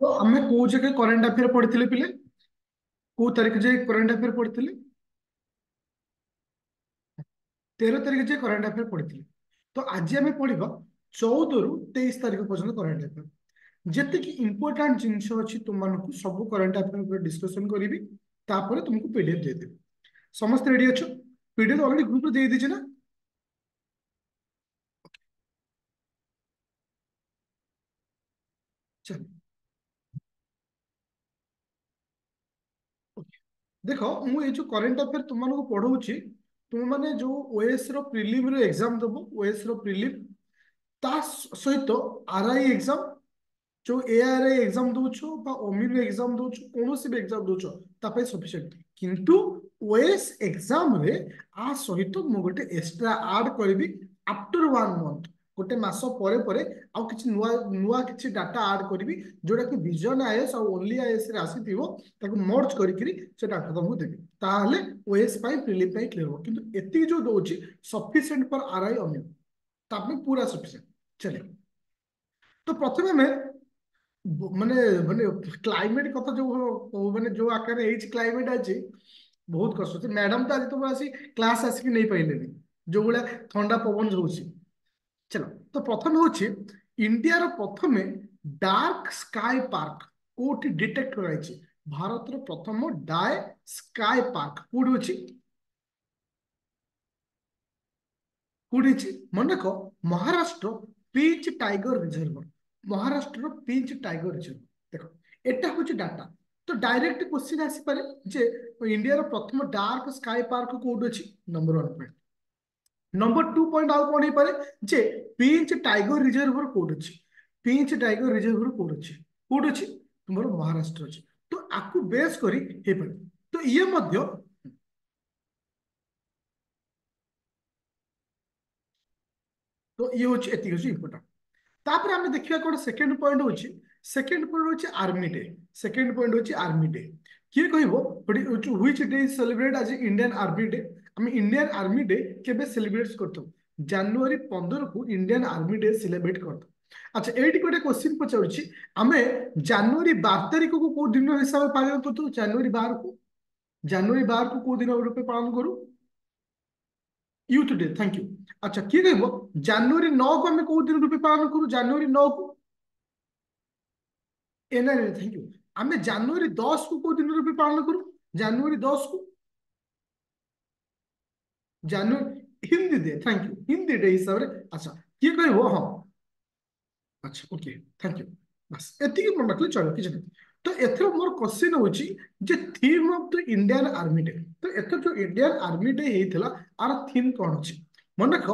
तो आम कौ जगह करेन्ट आफेयर पढ़ी पे कौ तारीख जाए करेन्ट आफेयर पढ़ी तेरह तारीख जाए करेन्ट आफेयर पढ़ी तो आज आम पढ़ा चौद रु तेईस तारीख पर्यटन करेन्ट आफेयर ଯେତିକି ଇମ୍ପୋର୍ଟାଣ୍ଟ ଜିନିଷ ଅଛି ତୁମମାନଙ୍କୁ ସବୁ କରେଣ୍ଟ ଆଫେୟାର ଉପରେ ଡିସ୍କସନ୍ କରିବି ତାପରେ ତୁମକୁ ପିଡିଏଫ୍ ଦେଇଦେବି ସମସ୍ତେ ରେଡି ଅଛ ପିଡିଏଫ୍ ଅଲରେଡି ଗ୍ରୁପ୍ରେ ଦେଇଦେଇଛି ନା ଦେଖ ମୁଁ ଏଇ ଯୋଉ କରେଣ୍ଟ ଆଫେୟାର ତୁମମାନଙ୍କୁ ପଢଉଛି ତୁମମାନେ ଯୋଉ ଓଏସ୍ ର ପ୍ରିଲିମର ଏକ୍ଜାମ ଦେବ ଓଏସ୍ ର ପ୍ରିଲିମ ତା ସହିତ ଆର୍ଆଇ ଏକ୍ଜାମ ଯୋଉ ଏଆର୍ଆଇ ଏକ୍ଜାମ ଦଉଛ বা অমির এক্সাম କୌଣସି ବି বি এক্সাম ତା ପାଇଁ ସଫିସିଏଣ୍ଟ କିନ୍ତୁ ওএস এক্সাম রে আ ସହିତ ମୁଁ ଗୋଟେ ଏକ୍ସଟ୍ରା ଆଡ଼୍ କରିବି আফটর ୱାନ୍ মন্থ गोटे मस पर नुआ कि डाटा आड करी जोटा कि विजन आएस ओनली आईएस आसी मर्ज कर डाटा तुमको देवी ताएस प्रिलिम क्लीयर हो कितनी जो दौर सफिसे फर आर आई अमिल पूरा सफिसे चलिए तो प्रथम आम मानने मान क्लैमेट कथ जो मानते जो आकार क्लैमेट आज बहुत कष्ट मैडम तो आज तुम आस क्लास आसिक नहीं पारे जो भाया थंडा पवन हो চলো ତ ପ୍ରଥମେ ହେଉଛି ଇଣ୍ଡିଆର ପ୍ରଥମେ ଡାର୍କ ସ୍କାଏ ପାର୍କ କୋଉଠି ଡିଟେକ୍ଟ କରାଯାଇଛି ଭାରତର ପ୍ରଥମ ଡାଏ ସ୍କାଏ ପାର୍କ କୋଉଠି ଅଛି କୋଉଠି ଅଛି ମନେ ରଖ ମହାରାଷ୍ଟ୍ର ପିଞ୍ଚ ଟାଇଗର ରିଜର୍ଭର ମହାରାଷ୍ଟ୍ରର ପିଞ୍ଚ ଟାଇଗର ରିଜର୍ଭ ଦେଖ এটা হচ্ছে ডাটা তো ডাইরেক্ট কোশ্চিন আসিপারে যে ইন্ডিয়ার প্রথম ডার্ক স্কাই পার্ক কোটি অছি number one point number two point आउ कौन पारे जे पिंच टाइगर रिजर्व कौटी पिंच टाइगर रिजर्व कौटी कौट अच्छी तुम महाराष्ट्र अच्छे तो आपको बेस कर तो ये मध्य तो ये हूँ इम्पोर्टाटर आम देखा कौन सेकेंड पॉइंट हूँ सेकेंड पॉइंट हूँ आर्मी डे सेकेंड पॉइंट हूँ आर्मी डे किए कह हुई डे सेलिब्रेट आज इंडियन आर्मी डे আমি ইন্ডিয়ান আর্মি ডে কেবে সেলিব্রেট করতাম জানুয়ারি পনেরকু ইন্ডিয়ান আর্মি ডে সেলিব্রেট করতাম আচ্ছা এইটি গোটে কোশ্চিন পচারুছি আমি জানুয়ারি বার তারিখକୁ କୋଉ ଦିନ ହିସାବରେ ପାଳନ କରୁଛୁ ଜାନୁଆରୀ ବାରକୁ ଜାନୁଆରୀ ବାରକୁ କୋଉ ଦିନ ରୂପେ ପାଳନ କରୁ ୟୁଥ ଡେ ଥ୍ୟାଙ୍କ ୟୁ ଆଚ୍ଛା କିଏ କହିବ ଜାନୁଆରୀ ନଅକୁ ଆମେ କୋଉ ଦିନ ରୂପେ ପାଳନ କରୁ ଜାନୁଆରୀ ନଅକୁ ଏନ୍ଆର୍ଏ ଥ୍ୟାଙ୍କ ୟୁ ଆମେ ଜାନୁଆରୀ ଦଶକୁ କୋଉ ଦିନ ରୂପେ ପାଳନ କରୁ ଜାନୁଆରୀ ଦଶକୁ ଜାନୁଆରୀ Hindi Day thank you Hindi Day ହିସାବରେ ଆଚ୍ଛା କିଏ କହିବ ହଁ ଆଚ୍ଛା ଓକେ ଥ୍ୟାଙ୍କ ୟୁ ବାସ୍ ଏତିକି ମନେ ରଖିଲେ ଚଳିବ କିଛି ନାହିଁ ତ ଏଥର ମୋର କ୍ୱେଶ୍ଚିନ୍ ହେଉଛି ଯେ theme of the Indian Army Day ତ ଏଥର ଯୋଉ ଇଣ୍ଡିଆନ୍ ଆର୍ମି ଡେ ହେଇଥିଲା ଆର ଥିମ୍ କ'ଣ ଅଛି ମନେ ରଖ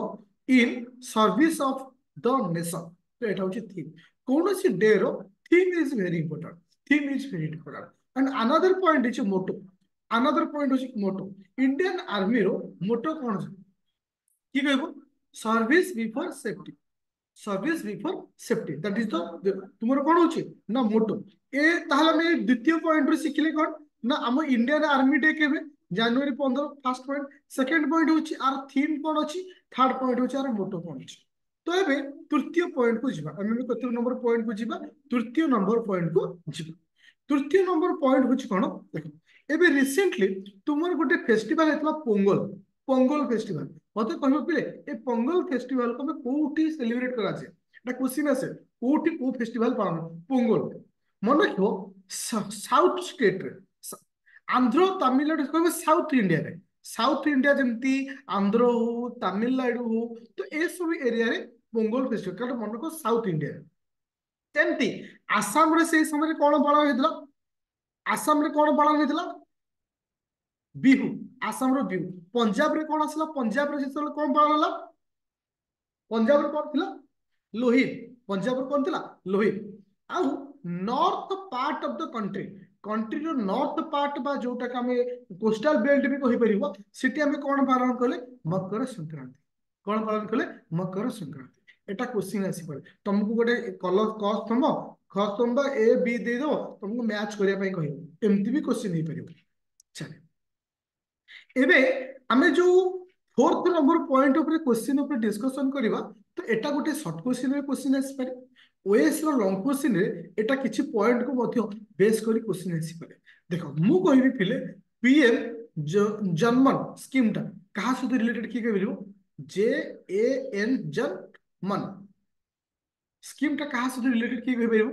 in service of the nation ତ ଏଇଟା ହେଉଛି ଥିମ୍ କୌଣସି ଡେର theme is very important theme is very important and another point is motto another point হচ্ছে মোটো ইন্ডিয়ান আর্মির মোটো কোন কি কহব service before safety service before safety that is the তোমার কোণ হচ্ছে না মোটো এ তাহলে আমি দ্বিতীয় পয়েন্ট শিখিলে কোণ না আম ইন্ডিয়ান আর্মি ডে কেবে জানুয়ারি পনেরো ফার্স্ট পয়েন্ট সেকেন্ড পয়েন্ট হচ্ছে আর থিম কোণ অছি থার্ড পয়েন্ট হচ্ছে আর মোটো কোণ অছি তো এবে তৃতীয় পয়েন্ট কু যা আমি কত নম্বর পয়েন্ট কু যা তৃতীয় নম্বর পয়েন্ট কু যা তৃতীয় নম্বর পয়েন্ট হচ্ছে কোণ দেখো এবে রিসেন্টলি তোমার গোটে ফেস্টিভাল হয়েছিল পোঙ্গল পোঙ্গল ফেস্টিভাল মতো কহিব পিলে এই পোঙ্গল ফেস্টিভাল তুমি কোটি সেলিব্রেট করা আছে এটা কোশ্চিন আসে কোটি কো ফেস্টিভাল পালন পোঙ্গল মনে রাখিব সাউথ স্টেটরে আন্ধ্র তামিলনাড়ু কহিব সাউথ ইন্ডিয়ারে সাউথ ইন্ডিয়া যেমতি আন্ধ্র হো তামিলনাড়ু হো তো এসব এরিয়ারে পোঙ্গল ফেস্টিভাল কারণ মনে রাখ সাউথ ইন্ডিয়ারে তেমতি আসামরে সেই সময় কোণ পালন হয়েছিল আসামরে কোণ পালন হয়েছিল बिहु आसाम रिहु पंजाब रे कौन आसा पंजाब रेल कौन पालन होगा पंजाब कौन थी लोहित पंजाब कौन थी लोहित आउ north part of the country country north part बा जोटा कोस्टल बेल्ट भी कहीपर से कौन पालन कले मकर संक्रांति कौन पालन कले मकर संक्रांति एटा क्वेश्चन आसी पड़े तुमको गोटे कलर कस तुम खस्तम ए बी देदेव तुमको मैच करने कह एमती भी क्वेश्चन हो पार चले ଏବେ ଆମେ ଯୋଉ ଫୋର୍ଥ ନମ୍ବର ପଏଣ୍ଟ ଉପରେ କ୍ୱେଶ୍ଚିନ୍ ଉପରେ ଡିସ୍କସନ୍ କରିବା ତ ଏଟା ଗୋଟେ ସର୍ଟ କ୍ୱେଶ୍ଚିନ୍ରେ କ୍ୱେଶ୍ଚିନ୍ ଆସିପାରେ ଓଏସ୍ର ଲଙ୍ଗ କ୍ୱେଶ୍ଚିନ୍ରେ ଏଟା କିଛି ପଏଣ୍ଟକୁ ମଧ୍ୟ ବେସ୍ କରି କ୍ୱେଶ୍ଚିନ୍ ଆସିପାରେ ଦେଖ ମୁଁ କହିବି ପିଲେ ପିଏମ୍ ଜନ୍ମନ ସ୍କିମ୍ଟା କାହା ସହିତ ରିଲେଟେଡ୍ କିଏ କହିପାରିବ ଜେ ଏ ଏନ୍ ଜନ୍ ମନ୍ ସ୍କିମ୍ଟା କାହା ସହିତ ରିଲେଟେଡ୍ କିଏ କହିପାରିବ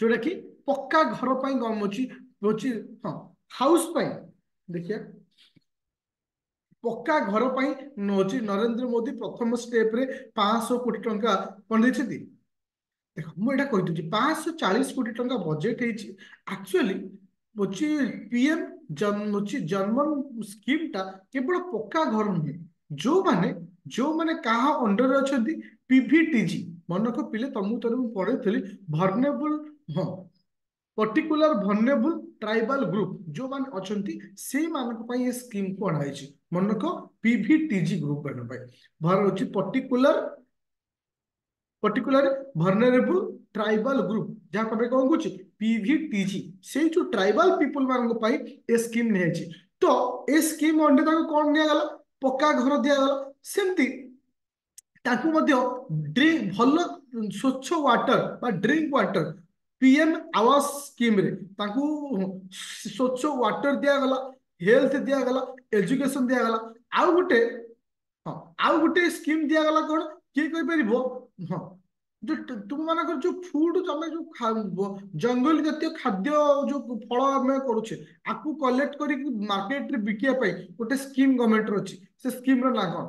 ଯୋଉଟାକି ପକ୍କା ଘର ପାଇଁ ଗମଛି ହଁ ହାଉସ୍ ପାଇଁ ଦେଖିବା ପକ୍କା ଘର ପାଇଁ ହଉଛି ନରେନ୍ଦ୍ର ମୋଦି ପ୍ରଥମ ଷ୍ଟେପରେ ପାଞ୍ଚଶହ କୋଟି ଟଙ୍କା କ'ଣ ଦେଇଛନ୍ତି ଦେଖ ମୁଁ ଏଇଟା କହିଦେଉଛି ପାଞ୍ଚଶହ ଚାଳିଶ କୋଟି ଟଙ୍କା ବଜେଟ୍ ହେଇଛି ଆକ୍ଚୁଆଲି ହଉଛି ପିଏମ୍ ହଉଛି ଜନ୍ମନ ସ୍କିମ୍ଟା କେବଳ ପକ୍କା ଘର ନୁହେଁ ଯୋଉମାନେ ଯୋଉମାନେ କାହା ଅଣ୍ଡରରେ ଅଛନ୍ତି ପିଭିଟିଜି ମନକୁ ପିଲେ ତମକୁ ଥରେ ମୁଁ ପଢେଇଥିଲି ଭର୍ନେବୁଲ ହଁ ପର୍ଟିକୁଲାର ଭର୍ନେବୁଲ ट्राइबाल ग्रुप जो मैंने अच्छा से मान स्कीम को अणाई मन रख PVTG group Bharat particular particular vulnerable tribal group जहाँ कौन कौन पीभीटीजी से जो ट्राइबाल पीपल मान स्कीम नि तो ये स्कीम अंडे कौन दिगला पक्का घर दिगला सेमती ताकू भल स्वच्छ water drink water PM Awas ସ୍କିମ୍ରେ ତାଙ୍କୁ ସ୍ୱଚ୍ଛ ୱାଟର ଦିଆଗଲା ହେଲ୍ଥ ଦିଆଗଲା ଏଜୁକେସନ ଦିଆଗଲା ଆଉ ଗୋଟେ ହଁ ଆଉ ଗୋଟେ ସ୍କିମ୍ ଦିଆଗଲା କ'ଣ କିଏ କହିପାରିବ ହଁ ଯୋଉ ତୁମମାନଙ୍କର ଯୋଉ ଫୁଡ୍ ତମେ ଯୋଉ ଜଙ୍ଗଲ ଜାତୀୟ ଖାଦ୍ୟ ଯୋଉ ଫଳ ଆମେ କରୁଛେ ଆକୁ କଲେକ୍ଟ କରିକି ମାର୍କେଟରେ ବିକିବା ପାଇଁ ଗୋଟେ ସ୍କିମ୍ ଗଭର୍ଣ୍ଣମେଣ୍ଟର ଅଛି ସେ ସ୍କିମ୍ର ନାଁ କ'ଣ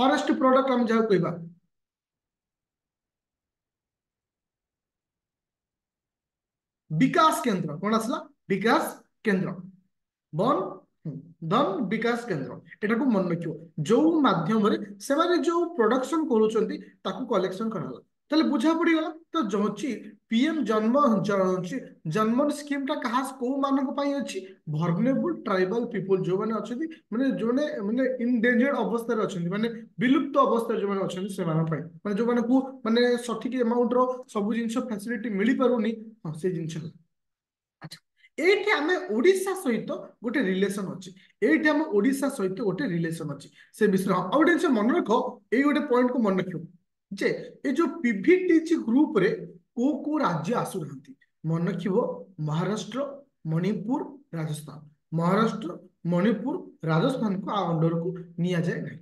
ଫରେଷ୍ଟ ପ୍ରଡକ୍ଟ ଆମେ ଯାହାକୁ କହିବା विकास केन्द्र कौन आसला विकास केन्द्र बन धन विकास केन्द्र एटा को मन रख जो मध्यम से जो प्रडक्शन करुँच कलेक्शन कराला তাহলে বুঝা পড়িগলা ତ ହେଉଛି ପିଏମ୍ ଜନ୍ମ ହେଉଛି ଜନ୍ମନ ସ୍କିମ୍ଟା କାହା କୋଉମାନଙ୍କ ପାଇଁ ଅଛି ଭର୍ନେବୁଲ ଟ୍ରାଇବାଲ ପିପୁଲ ଯେଉଁମାନେ ଅଛନ୍ତି ମାନେ ଯେଉଁମାନେ ମାନେ ଇନଡେଞ୍ଜର୍ଡ ଅବସ୍ଥାରେ ଅଛନ୍ତି ମାନେ ବିଲୁପ୍ତ ଅବସ୍ଥାରେ ଯେଉଁମାନେ ଅଛନ୍ତି ସେମାନଙ୍କ ପାଇଁ ମାନେ ଯେଉଁମାନଙ୍କୁ ମାନେ ସଠିକ ଆମାଉଣ୍ଟର ସବୁ ଜିନିଷ ଫ୍ୟାସିଲିଟି ମିଳିପାରୁନି ହଁ ସେ ଜିନିଷ ଆଚ୍ଛା ଏଇଠି ଆମେ ଓଡ଼ିଶା ସହିତ ଗୋଟେ ରିଲେସନ୍ ଅଛି ଏଇଠି ଆମ ଓଡ଼ିଶା ସହିତ ଗୋଟେ ରିଲେସନ୍ ଅଛି ସେ ବିଷୟରେ ଆଉ ଗୋଟେ ଜିନିଷ ମନେ ରଖ ଏଇ ଗୋଟେ ପଏଣ୍ଟକୁ ମନେ ରଖିବ ଯେ ଏ ଯୋଉ ପିଭିଟିଜି ଗ୍ରୁପରେ କୋଉ କୋଉ ରାଜ୍ୟ ଆସୁନାହାନ୍ତି ମନେ ରଖିବ ମହାରାଷ୍ଟ୍ର ମଣିପୁର ରାଜସ୍ଥାନ ମହାରାଷ୍ଟ୍ର ମଣିପୁର ରାଜସ୍ଥାନକୁ ଆ ଅଣ୍ଡରକୁ ନିଆଯାଏ ନାହିଁ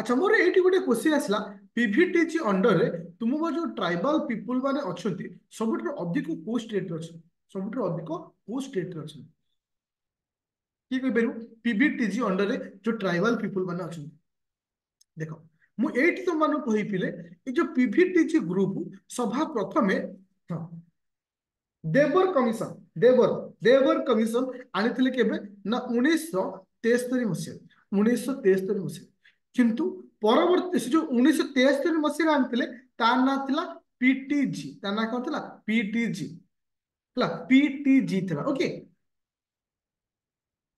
ଆଚ୍ଛା ମୋର ଏଇଠି ଗୋଟେ କୋଶ୍ଚିନ୍ ଆସିଲା ପିଭିଟିଜି ଅଣ୍ଡରରେ ତୁମର ଯୋଉ ଟ୍ରାଇବାଲ ପିପୁଲ ମାନେ ଅଛନ୍ତି ସବୁଠାରୁ ଅଧିକ କୋଉ ଷ୍ଟେଟରେ ଅଛନ୍ତି ସବୁଠାରୁ ଅଧିକ କୋଉ ଷ୍ଟେଟରେ ଅଛନ୍ତି କିଏ କହିପାରିବୁ ପିଭିଟିଜି ଅଣ୍ଡରରେ ଯୋଉ ଟ୍ରାଇବାଲ ପିପୁଲ ମାନେ ଅଛନ୍ତି ଦେଖ मुझे जो पिटी ग्रुप सभा प्रथम देवर कमिशन देवर देवर कमिशन आनी थे के उतरी मसीह उतरी मसीह किंतु परवर्त जो उतरी मसीह आनी ना था पीटी ना कौन था पीटी जी थी ओके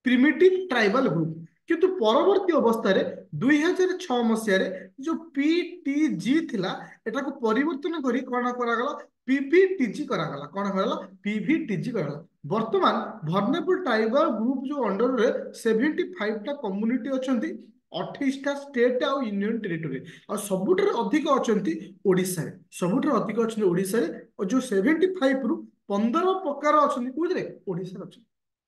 प्रिमेटिव ट्राइबल ग्रुप କିନ୍ତୁ ପରବର୍ତ୍ତୀ ଅବସ୍ଥାରେ ଦୁଇ ହଜାର ଛଅ ମସିହାରେ ଯୋଉ ପିଟିଜି ଥିଲା ଏଟାକୁ ପରିବର୍ତ୍ତନ କରି କ'ଣ କରାଗଲା ପିଭିଟିଜି କରାଗଲା କ'ଣ କରାଗଲା ପିଭିଟିଜି କରାଗଲା ବର୍ତ୍ତମାନ ଭର୍ଣ୍ଣେବୁଲ ଟାଇଗର ଗ୍ରୁପ ଯୋଉ ଅଣ୍ଡରରେ ସେଭେଣ୍ଟି ଫାଇଭଟା କମ୍ୟୁନିଟି ଅଛନ୍ତି ଅଠେଇଶଟା ଷ୍ଟେଟ୍ ଆଉ ୟୁନିୟନ ଟେରିଟୋରି ଆଉ ସବୁଠାରୁ ଅଧିକ ଅଛନ୍ତି ଓଡ଼ିଶାରେ ସବୁଠାରୁ ଅଧିକ ଅଛନ୍ତି ଓଡ଼ିଶାରେ ଆଉ ଯୋଉ ସେଭେଣ୍ଟି ଫାଇଭରୁ ପନ୍ଦର ପ୍ରକାର ଅଛନ୍ତି କୋଉଥିରେ ଓଡ଼ିଶାରେ ଅଛନ୍ତି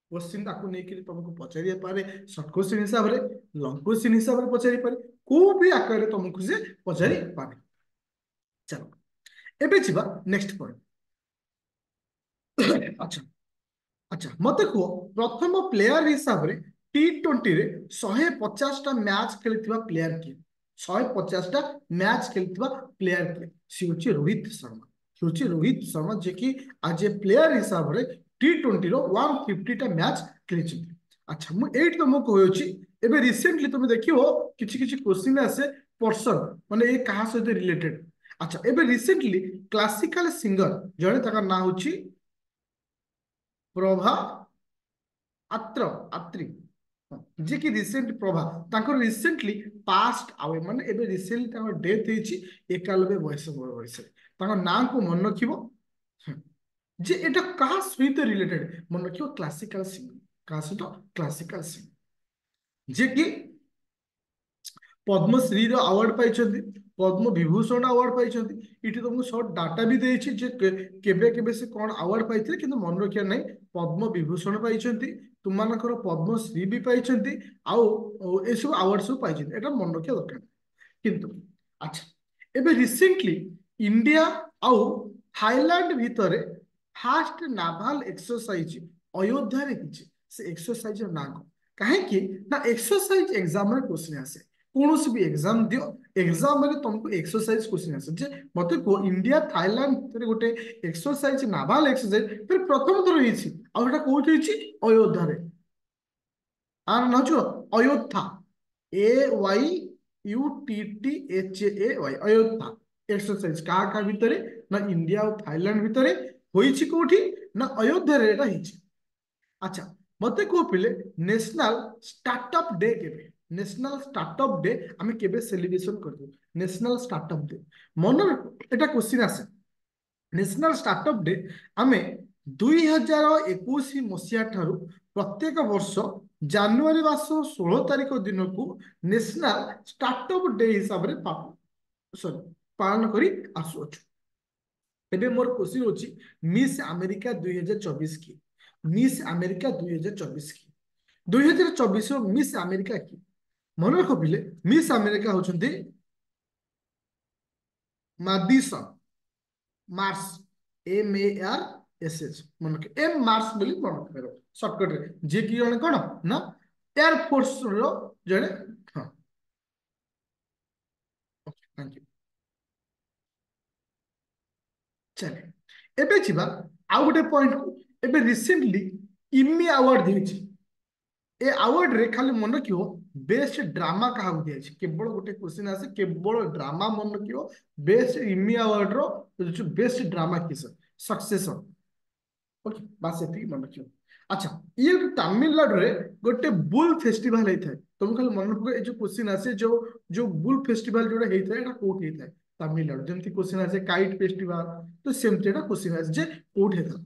क्वेश्चन ताको नहीं तुमको पचारि पारे सर्ट क्वेश्चन हिसाब से लंग क्वेश्चन हिसाब से पचारि पारे को भी आकार तुमको से पचारि पारे चलो एबे जीवा नेक्स्ट पॉइंट अच्छा अच्छा मत को प्रथम प्लेयर हिसाब से टी ट्वेंटी शहे टा मैच खेली प्लेयर किए शहे टा मैच खेली प्लेयर किए सी रोहित शर्मा सी रोहित शर्मा जे कि आज प्लेयर हिसाब रे ಟಿ ಟ್ವೆಂಟಿರ ಒನ್ ಫಿಫ್ಟಿಟ ಮ್ಯಾಚ್ ଖେଳିଛନ୍ତି ଆଚ୍ଛା ମୁଁ ଏଇଠି ତମକୁ କହୁଛି ଏବେ ରିସେଣ୍ଟଲି ତମେ ଦେଖିବ କିଛି କିଛି କୋଶ୍ଚିନ୍ ଆସେ ପର୍ସନ୍ ମାନେ ଏ କାହା ସହିତ ରିଲେଟେଡ୍ ଆଚ୍ଛା ଏବେ ରିସେଣ୍ଟଲି କ୍ଲାସିକାଲ ସିଙ୍ଗର ଜଣେ ତାଙ୍କ ନାଁ ହେଉଛି ପ୍ରଭା ଆତ୍ର ଆତ୍ରି ଯିଏକି ରିସେଣ୍ଟ ପ୍ରଭା ତାଙ୍କର ରିସେଣ୍ଟଲି ପାଷ୍ଟ ଆଉ ମାନେ ଏବେ ରିସେଣ୍ଟଲି ତାଙ୍କର ଡେଥ୍ ହେଇଛି ଏକାନବେ ବୟସ ବୟସରେ ତାଙ୍କ ନାଁକୁ ମନେ ରଖିବ যে এটা কাহা সহিত রিলেটেড মনে রাখিব ক্লাসিক্যাল সিং কাহা সହିତ ক্লাসিক্যাল সিং যে কি পদ্মশ্রীর আওয়ার্ড পাইছেন পদ্ম বিভূষণ আওয়ার্ড পাইছেন এটি তোমাকে সর্ট ডাটা বি দেইছি যে কেবে কেবে সে কোন আওয়ার্ড পাইছে কিন্তু মনে রাখিয়া নাই পদ্ম বিভূষণ পাইছেন তোমানকর পদ্মশ্রী বি পাইছেন আও এসব আওয়ার্ড সব পাইছেন এটা মনে রাখিয়া দরকার কিন্তু আচ্ছা এবে রিসেন্টলি ইন্ডিয়া আও থাইল্যান্ড ভিতরে ফার্স্ট নাভাল এক্সরসাইজ অযোধ্যার কিছু সে এক্সরসাইজ না কী না এক্সরসাইজ এক্সাম কোশ্চিন আসে কোণী বি এক্সাম দিও এক্সাম তুমি এক্সরসাইজ কোশ্চিন আসে যে মতো ইন্ডিয়া থাইল্যান্ড গোটে এক্সরসাইজ নাভাল এক্সরসাইজ ফের প্রথম থর হয়েছি আটা কোটি হয়েছি অযোধ্যার আর না হচ্ছে Ayodhya A Y U T T H A Y Ayodhya exercise কাহা কাহা ভিতরে না ইন্ডিয়া ও থাইল্যান্ড ভিতরে হয়েছে কোটি না অযোধ্যার এটা হয়েছে আচ্ছা মতো কোপিলে ন্যাশনাল স্টার্টআপ ডে কেবে ন্যাশনাল স্টার্টআপ ডে আমি কেবে সেলিব্রেশন করব ন্যাশনাল স্টার্টআপ ডে মনে এটা কোশ্চিন আসে ন্যাশনাল স্টার্টআপ ডে আমি দুই হাজার একুশ মশিয়া ঠার প্রত্যেক বর্ষ জানুয়ারি মাস ষোল তারিখ দিনকু ন্যাশনাল স্টার্টআপ ডে হিসাবে সরি পালন করে আসুছু ଏବେ ମୋର କ୍ୱେଶ୍ଚିନ୍ ହେଉଛି ମିସ୍ ଆମେରିକା ଦୁଇ ହଜାର ଚବିଶ କି ମିସ୍ ଆମେରିକା ଦୁଇ ହଜାର ଚବିଶ କି ଦୁଇ ହଜାର ଚବିଶର ମିସ୍ ଆମେରିକା କି ମନେ ରଖ ପିଲେ ମିସ୍ ଆମେରିକା ହେଉଛନ୍ତି Madison Marsh M A R S S ମନେ ରଖ ଏମ୍ ମାର୍ସ ବୋଲି ମନେ ରଖିପାରିବ ସର୍ଟକଟ୍ରେ ଯିଏ କି ଜଣେ କ'ଣ ନା ଏୟାରଫୋର୍ସର ଜଣେ ହଁ ଥ୍ୟାଙ୍କ ୟୁ चले एबे जीवा आउ गोटे पॉइंट को एबे रिसेंटली इमी अवार्ड दिछि ए अवार्ड रे खाली मन रखियो बेस्ट ड्रामा कहा हो दिया छि केवल गोटे क्वेश्चन आसे केवल ड्रामा मन रखियो बेस्ट इमी अवार्ड रो जो बेस्ट ड्रामा किस सक्सेसर ओके बस एति मन रखियो अच्छा ये तमिलनाडु रे गोटे बुल फेस्टिवल हेथे तुम खाली मन रखियो ए जो क्वेश्चन आसे जो जो बुल फेस्टिवल जोडा हेथे एटा कोठ हेथे ତାମିଲନାଡୁ ଯେମିତି କୋଶ୍ଚିନ୍ ଆସେ କାଇଟ୍ ଫେଷ୍ଟିଭା ତ ସେମିତି ଏଇଟା କୋଶ୍ଚିନ୍ ଆସେ ଯେ କୋଉଠି ହେଲା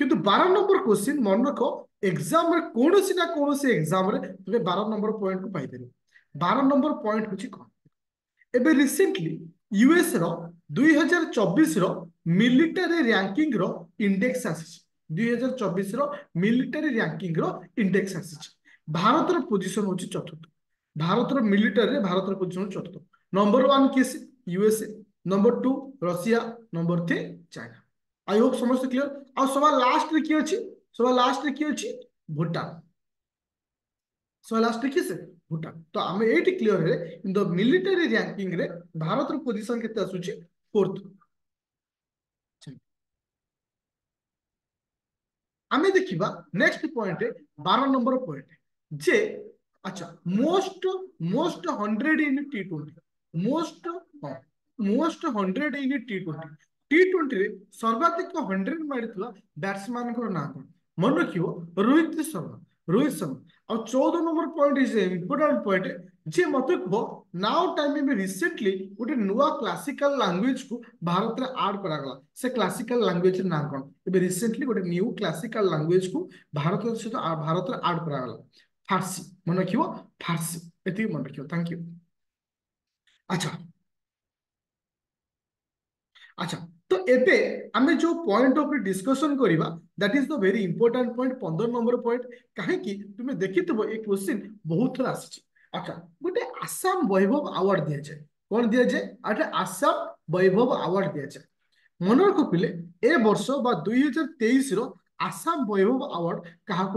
କିନ୍ତୁ ବାର ନମ୍ବର କୋଶ୍ଚିନ୍ ମନେ ରଖ ଏକ୍ଜାମରେ କୌଣସି ନା କୌଣସି ଏକ୍ଜାମରେ ତୁମେ ବାର ନମ୍ବର ପଏଣ୍ଟକୁ ପାଇପାରିବ ବାର ନମ୍ବର ପଏଣ୍ଟ ହେଉଛି କ'ଣ ଏବେ ରିସେଣ୍ଟଲି ୟୁଏସ୍ର ଦୁଇ ହଜାର ଚବିଶର ମିଲିଟାରୀ ର୍ୟାଙ୍କିଙ୍ଗର ଇଣ୍ଡେକ୍ସ ଆସିଛି ଦୁଇ ହଜାର ଚବିଶର ମିଲିଟାରୀ ର୍ୟାଙ୍କିଙ୍ଗର ଇଣ୍ଡେକ୍ସ ଆସିଛି ଭାରତର ପୋଜିସନ ହେଉଛି ଚତୁର୍ଥ ଭାରତର ମିଲିଟାରୀରେ ଭାରତର ପୋଜିସନ ଚତୁର୍ଥ ନମ୍ବର ୱାନ୍ କିଏ USA number two Russia number three China I hope समस्त क्लियर आ सवाल लास्ट रे की अछि सवाल लास्ट रे की अछि भूटान सवाल लास्ट रे से भूटान तो आम एट क्लियर रे इन द मिलिटरी रैंकिंग रे भारत रो पोजीशन केते आसु आसुची फोर्थ आम देखा नेक्स्ट पॉइंट बार नंबर पॉइंट जे अच्छा most most hundred in T twenty most most hundred है टी ट्वेंटी टी ट्वेंटी सर्वाधिक हंड्रेड मार्ग बैट्समैन ना कौन मन रखिए रोहित शर्मा रोहित शर्मा चौदह number point is important point जी मत कह नाउ टाइम रिसेंटली गोटे नुआ क्लासिकल लांगुएज को भारत में आड करागला क्लासिकल लांगुएज ना कौन रिसेंटली गोटे न्यू क्लासिकल लांगुएज को भारत सहित भारत आड करागला फारसी मन रखी मन रख थैंक यू আচ্ছা আচ্ছা তো এতে আমি যে পয়েন্ট অফ ডিসকাশন করিবা that is the very important point 15 number point কাহে কি তুমি দেখিᱛব এক কোশ্চেন বহুত আছে আচ্ছা গটে আসাম বৈভব अवार्ड दिए छे कोन दिए छे আটে আসাম বৈভব अवार्ड दिए छे মনৰক পিলে এ বৰ্ষ বা 2023 ৰ আসাম বৈভব अवार्ड কাহক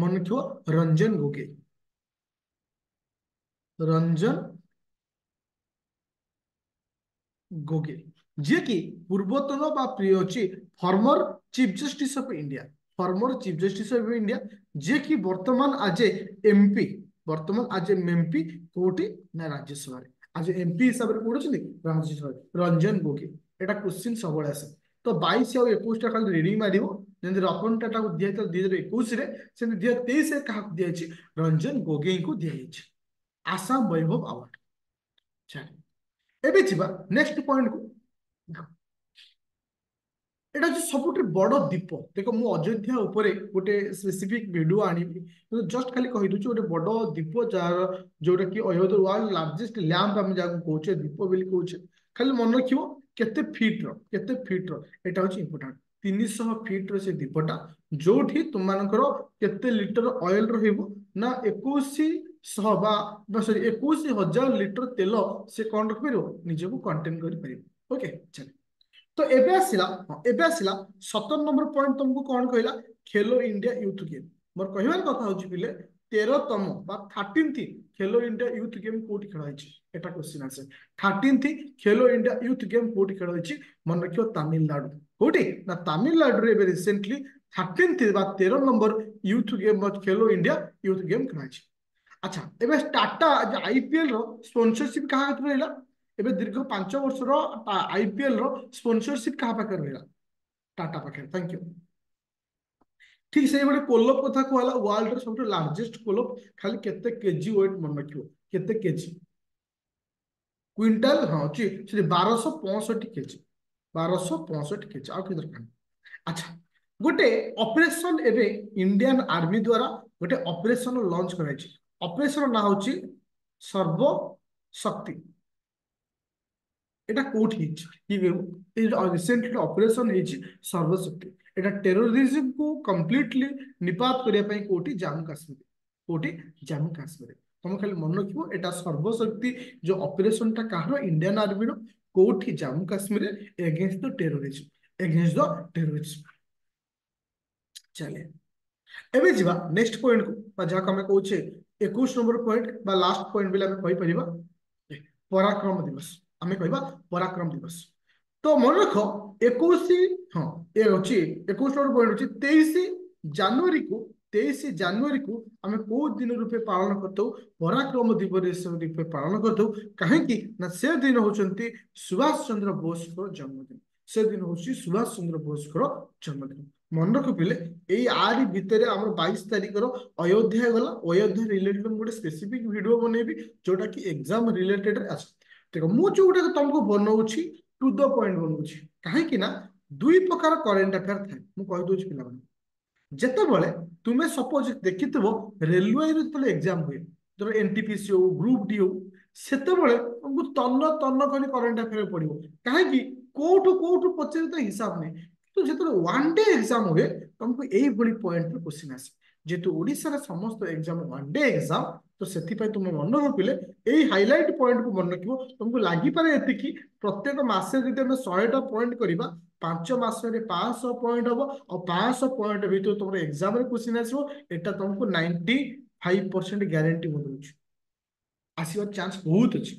মনক ৰঞ্জন গগে রঞ্জন ଗୋଗେଇ ଯିଏକି ପୂର୍ବତନ ବା former chief justice of India former chief justice of India ଯିଏକି ବର୍ତ୍ତମାନ ଆଜ୍ ଏ ଏମ୍ପି ବର୍ତ୍ତମାନ ଆଜ୍ ଏ ଏମ୍ପି କୋଉଠି ନା ରାଜ୍ୟସଭାରେ ଆଜ୍ ଏ ଏମ୍ପି ହିସାବରେ ପଢୁଛନ୍ତି ରାଜ୍ୟସଭାରେ ରଞ୍ଜନ ଗୋଗେଇ ଏଇଟା କ୍ୱେଶ୍ଚିନ୍ ସବୁବେଳେ ଆସେ ତ ବାଇଶ ଆଉ ଏକୋଇଶଟା ଖାଲି ରିଡିଂ ମାରିବ ଯେମିତି ରତନ ଟାଟାକୁ ଦିଆଯାଇଥିଲା ଦୁଇ ହଜାର ଏକୋଇଶରେ ସେମିତି ଦୁଇ ହଜାର ତେଇଶରେ କାହାକୁ ଦିଆଯାଇଛି ରଞ୍ଜନ ଗୋଗେଇଙ୍କୁ ଦିଆଯାଇଛି ଆସାମ ବୈଭବ ଆୱାର୍ଡ ଚାରି ଏବେ ଯିବା ନେକ୍ସଟ ପଏଣ୍ଟକୁ এটা হচ্ছে সবুঠে বড় দ্বীপ দেখ মু অযোধ্যা উপরে গোটে স্পেসিফিক ভিডিও আনিবি কিন্তু জস্ট খালি কহিদুছি গোটে বড় দ্বীপ যার যোটা কি অযোধ্যা ওয়ার্ল্ড লার্জেস্ট ল্যাম্প আমি যাকে কହୁଛେ দ্বীপ বলি কହୁଛେ খালি মনে রাখিব কেতে ফিটর কেতে ফিটর এটা হচ্ছে ইম্পর্টান্ট তিনশহ ফিটর সে দ্বীপটা যোটি তোমার কেতে লিটর অয়েল রহব না একুশ ଶହ ବା ସରି ଏକୋଇଶ ହଜାର ଲିଟର ତେଲ ସେ କ'ଣ ରଖିପାରିବ ନିଜକୁ କଣ୍ଟେନ୍ କରିପାରିବ ଓକେ ଚାଲେ ତ ଏବେ ଆସିଲା ହଁ ଏବେ ଆସିଲା ସତର ନମ୍ବର ପଏଣ୍ଟ ତମକୁ କ'ଣ କହିଲା ଖେଲୋ ଇଣ୍ଡିଆ ୟୁଥ୍ ଗେମ୍ ମୋର କହିବାର କଥା ହଉଛି ପିଲେ ତେରତମ বা থার্টিন্থ খেলো ইন্ডিয়া ইউথ গেম কোটি খেলা হয়েছে এটা কোশ্চিন আসে থার্টিন্থ খেলো ইন্ডিয়া ইউথ গেম কোটি খেলা হয়েছে মনে রাখিও তামিলনাড়ু কোটি না তামিলনাড়ুরে এবার রিসেন্টলি থার্টিন্থ বা তের number youth game Khelo India youth game খেলা হয়েছে আচ্ছা এবে টাটা আইপিএল র স্পন্সরশিপ কাহা হাতে রহিলা এবে দীর্ঘ পাঁচ বর্ষর আইপিএল র স্পন্সরশিপ কাহা পাখে রহিলা টাটা পাখে থ্যাংক ইউ ঠিক সেইভাবে কোলব কথা কুহলা ওয়ার্ল্ড র সবুঠু লার্জেস্ট কোলব খালি কেতে কেজি ওয়েট মনে রাখিব কেতে কেজি কুইন্টাল হ্যাঁ অছি সেটি বারোশো পঁয়ষট্টি কেজি বারোশো পঁয়ষট্টি কেজি আর কি দরকার আচ্ছা গোটে অপরেশন এবে ইন্ডিয়ান আর্মি দ্বারা গোটে অপরেশন লঞ্চ করা ଅପରେସର ନାଁ ହଉଛି ସର୍ବଶକ୍ତି এটা কোর্ট হয়েছে কি রিসেন্টলি অপরেশন হয়েছে সর্বশক্তি এটা টেরোরিজম কু কমপ্লিটলি নিপাত করিয়া পাই কোটি জাম্মু কাশ্মীর কোটি জাম্মু কাশ্মীর তুমি খালি মনে রাখবো এটা সর্বশক্তি যে অপরেশনটা কাহার ইন্ডিয়ান আর্মির কোটি Jammu Kashmir against the terrorism against the terrorism চলে এবে যা নেক্সট পয়েন্ট কু যা আমি কৌছে एक नंबर पॉइंट लास्ट पॉइंट बोली पराक्रम दिवस आम कह पराक्रम दिवस तो मन रख एक हाँ ये अच्छे एक नंबर पॉइंट हूँ तेईस जानुरी को तेईस जानुरी को आम को दिन रूपे पालन कराक्रम दिवस रूपे पालन कर दिन हूँ सुभाष चंद्र बोस जन्मदिन সেদিন হচ্ছে সুভাষ চন্দ্র বোসর জন্মদিন মনে রখিলে এই আরি ভিতরে আমার বাইশ তারিখর অযোধ্যা গলা অযোধ্যা রিলেটেড মু গোটে স্পেসিফিক ভিডিও বনাইবি যোটা কি এক্সাম রিলেটেড আছে দেখ মু যোটা তোমাকে বনাউছি টু দ পয়েন্ট বনাউছি কাহিঁকি না দুই প্রকার করেন্ট আফেয়ার থাকে মু কইদউছি পিলামানে যেতবে তুমি সপোজ দেখিথিব রেলওয়ে যেতবে এক্সাম হুয়ে ধর এনটিপিসি হোক গ্রুপ ডি হোক সেতবে তোমাকে তন্ন তন্ন করে করেন্ট আফেয়ার পড়ব কাহিঁকি কোটু কোটু পচিছে তো হিসাব নেই কিন্তু যেতবে ওয়ান ডে এক্সাম হুয়ে তোমাকে এইভাবে পয়েন্টর কোশ্চিন আসে যেহেতু ওড়িশার সমস্ত এক্সাম ওয়ান ডে এক্সাম তো ସେଥିପାଇଁ তুমি মনে ରଖିଲେ এই হাইলাইট পয়েন্টକୁ মনে ରଖିବ তোমাକୁ ଲାଗିପାରେ ଏତିକି ପ୍ରତ୍ୟେକ ମାସରେ ଯଦି ଆମେ ଶହେଟା ପଏଣ୍ଟ କରିବା ପାଞ୍ଚ ମାସରେ ପାଞ୍ଚଶହ ପଏଣ୍ଟ ହବ ଆଉ ପାଞ୍ଚଶହ ପଏଣ୍ଟ ଭିତରୁ ତମର ଏକ୍ସାମରେ କୋଶ୍ଚିନ୍ ଆସିବ ଏଟା ତମକୁ ନାଇଣ୍ଟି ଫାଇଭ୍ ପରସେଣ୍ଟ ଗ୍ୟାରେଣ୍ଟି ମୁଁ ଦେଉଛି ଆସିବାର ଚାନ୍ସ ବହୁତ ଅଛି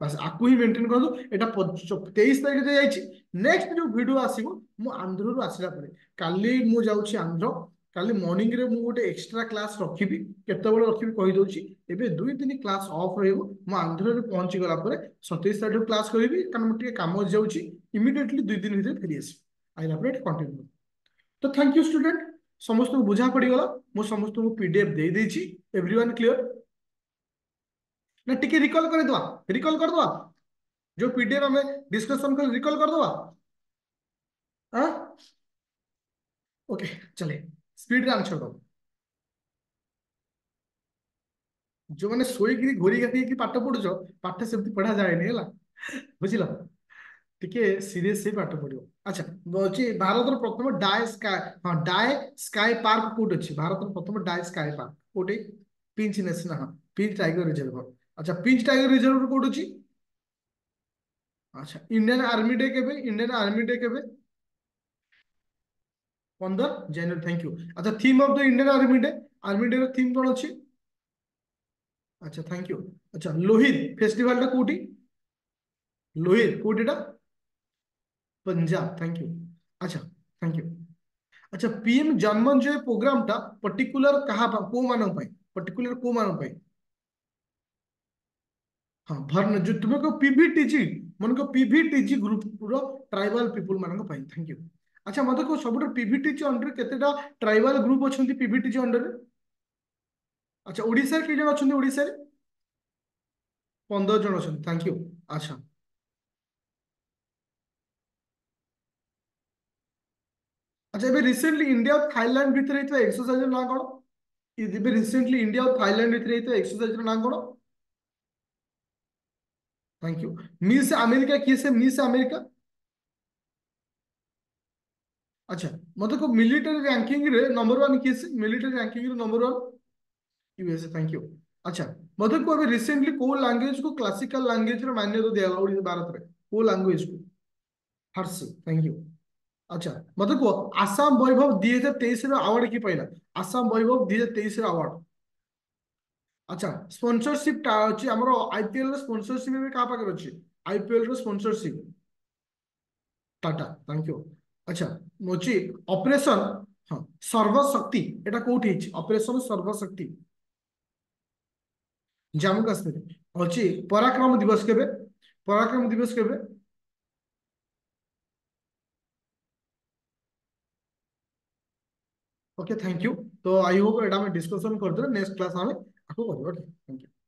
ବାସ୍ ଆକୁ ହିଁ ମେଣ୍ଟେନ୍ କରନ୍ତୁ ଏଇଟା ତେଇଶ ତାରିଖରେ ଯାଇଛି ନେକ୍ସଟ ଯୋଉ ଭିଡ଼ିଓ ଆସିବ ମୁଁ ଆନ୍ଧ୍ରରୁ ଆସିଲା ପରେ କାଲି ମୁଁ ଯାଉଛି ଆନ୍ଧ୍ର କାଲି ମର୍ଣ୍ଣିଂରେ ମୁଁ ଗୋଟେ ଏକ୍ସଟ୍ରା କ୍ଲାସ୍ ରଖିବି କେତେବେଳେ ରଖିବି କହିଦେଉଛି ଏବେ ଦୁଇ ତିନି କ୍ଲାସ୍ ଅଫ୍ ରହିବ ମୁଁ ଆନ୍ଧ୍ରରେ ପହଞ୍ଚିଗଲା ପରେ ସତେଇଶ ତାରିଖରୁ କ୍ଲାସ୍ କରିବି କାରଣ ମୁଁ ଟିକେ କାମ ଯାଉଛି ଇମିଡ଼ିଏଟଲି ଦୁଇ ଦିନ ଭିତରେ ଫେରି ଆସିବି ଆଇଲା ପରେ ଏଠି କଣ୍ଟିନ୍ୟୁ ତ ଥ୍ୟାଙ୍କ ୟୁ ଷ୍ଟୁଡେଣ୍ଟ ସମସ୍ତଙ୍କୁ ବୁଝା ପଡ଼ିଗଲା ମୁଁ ସମସ୍ତଙ୍କୁ ପି ଡି ଏଫ୍ ଦେଇଦେଇଛି ଏଭ୍ରି ୱାନ୍ କ୍ଲିୟର ना टिके रिकॉल कर दवा रिकॉल कर दवा हाँ? जो पीडीएफ हमें डिस्कशन कर रिकॉल कर दवा हां ओके चले स्पीड रन छोड़ो जो माने सोई के घोरी गती कि पाठ पढ़ जो पाठ से पढ़ा जाए नहीं हला बुझिलो टिके सीरियस से पाठ पढ़ियो अच्छा बोची भारत प्रथम डाय स्काय हां डाय स्काई पार्क कोट अछि भारत प्रथम डाय स्काई पार्क कोटे पिंच नेशनल हाँ, पिंच टाइगर रिजर्व আচ্ছা পিঞ্চ ଟାଇଗର ରିଜର୍ଭ କୋଉଠି ଅଛି আচ্ছা ইন্ডিয়ান আর্মি ডে কেবে ইন্ডিয়ান আর্মি ডে কেবে 15 জানুয়ারি থ্যাংক ইউ আচ্ছা theme of the Indian army day army day ର থিম কোন ଅଛି আচ্ছা থ্যাংক ইউ আচ্ছা লোহিত ফেস্টিভালটা কোটি লোহিত কোটিটা पंजाब থ্যাংক ইউ আচ্ছা থ্যাংক ইউ আচ্ছা পিএম জন্মন যে প্রোগ্রামটা পার্টিকুলার কাহা কো মানক পাই পার্টিকুলার কো মানক পাই ହଁ ଭର୍ଣ୍ଣ ଯୋଉ ତୁମେ କହ ପିଭିଟିଜି ମନେକର ପିଭିଟିଜି ଗ୍ରୁପର ଟ୍ରାଇବାଲ ପିପୁଲ ମାନଙ୍କ ପାଇଁ ଥ୍ୟାଙ୍କ ୟୁ ଆଚ୍ଛା ମତେ କହ ସବୁଠୁ ପିଭିଟିଜି ଅଣ୍ଡରରେ କେତେଟା ଟ୍ରାଇବାଲ ଗ୍ରୁପ ଅଛନ୍ତି ପିଭିଟିଜି ଅଣ୍ଡରରେ ଆଚ୍ଛା ଓଡ଼ିଶାରେ କେଇ ଜଣ ଅଛନ୍ତି ଓଡ଼ିଶାରେ ପନ୍ଦର ଜଣ ଅଛନ୍ତି ଥ୍ୟାଙ୍କ ୟୁ ଆଚ୍ଛା ଆଚ୍ଛା ଏବେ ରିସେଣ୍ଟଲି ଇଣ୍ଡିଆ অফ থাইল্যান্ড ভিতরে হইতো এক্সারসাইজের না কোন এবার রিসেন্টলি ইন্ডিয়া অফ থাইল্যান্ড ভিতরে হইতো এক্সারসাইজের না কোন थैंक यू मिस अमेरिका किस है मिस अमेरिका अच्छा मतलब को मिलिटरी रैंकिंग रे नंबर वन किस मिलिटरी रैंकिंग रे number one USA thank you अच्छा मतलब को अभी रिसेंटली को लैंग्वेज को क्लासिकल लैंग्वेज रे मान्यता दिया गला भारत रे को लैंग्वेज को हर्ष थैंक यू अच्छा मतलब को आसाम वैभव 2023 रे अवार्ड की पाइला आसाम वैभव 2023 रे अवार्ड আচ্ছা স্পন্সরশিপটা হচ্ছে আমার আইপিএল র স্পন্সরশিপ ଏବେ କାହା ପାଖରେ ଅଛି আইপিএল ର স্পন্সরশিপ টাটা থ্যাংক ইউ আচ্ছা মোচি অপারেশন হ্যাঁ সর্বশক্তি এটা কোটি হচ্ছে অপারেশন সর্বশক্তি জাম্মু কাশ্মীর হচ্ছে পরাক্রম দিবস কেবে পরাক্রম দিবস কেবে ओके थैंक यू तो आई होप एटा हम डिस्कशन कर दे नेक्स्ट क्लास हमें Oh, okay. Thank you.